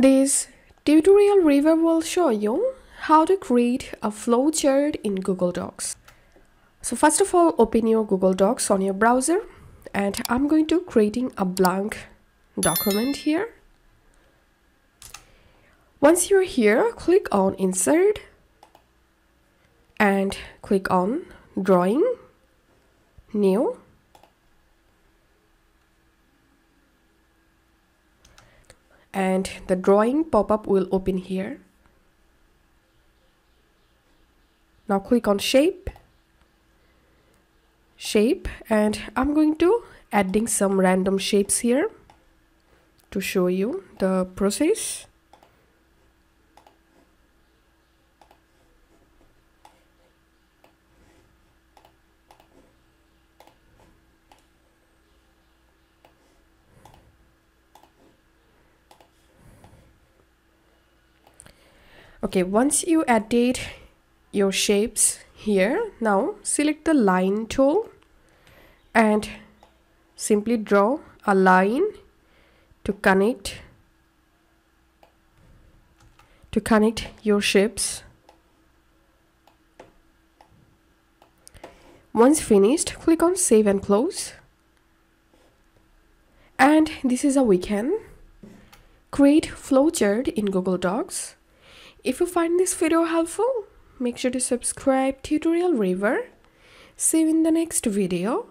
This Tutorial River will show you how to create a flowchart in Google Docs. So first of all, open your Google Docs on your browser and I'm going to creating a blank document here. Once you're here, click on Insert and click on Drawing, New. And the drawing pop-up will open here. Now click on Shape. Shape. And I'm going to adding some random shapes here to show you the process okay once you added your shapes here now select the line tool and simply draw a line to connect to connect your shapes. Once finished click on save and close. And this is how we can create flowchart in Google Docs if you find this video helpful Make sure to subscribe Tutorial River. See you in the next video.